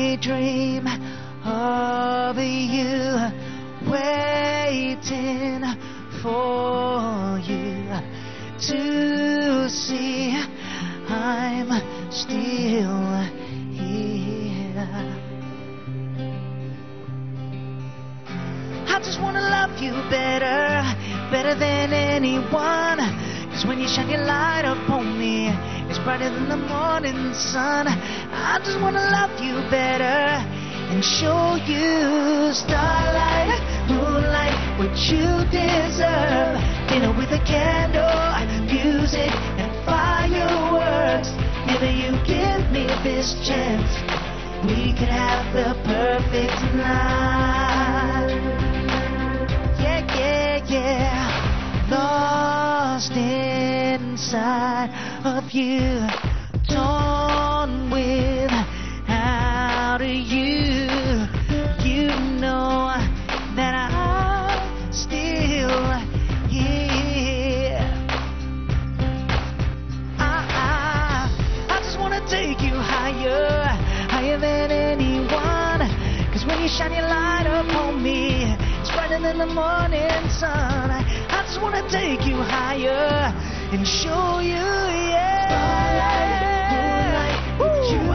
I dream of you, waiting for you to see I'm still here. I just wanna love you better, better than anyone. Cause when you shine your light upon me, it's brighter than the morning sun. I just wanna love you better and show you starlight, moonlight, what you deserve. Dinner with a candle, music and fireworks. Maybe you give me this chance. We could have the perfect night. Of you. Torn without you. You know that I'm still here. I, I, I just wanna take you higher, higher than anyone. Cause when you shine your light upon me, it's brighter than the morning sun. I just wanna take you higher and show you, yeah. Ooh,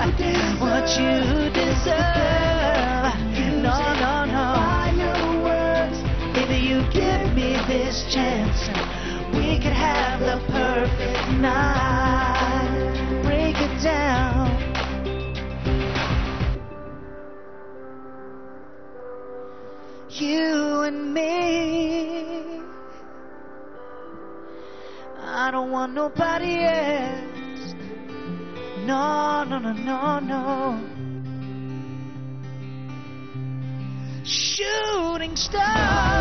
what you deserve. No, no, no. Baby, you give me this chance. We could have the perfect night. Break it down. You and me. Don't want nobody else. No, no, no, no, no. Shooting stars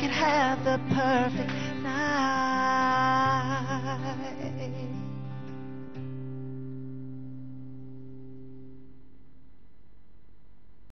could have the perfect night.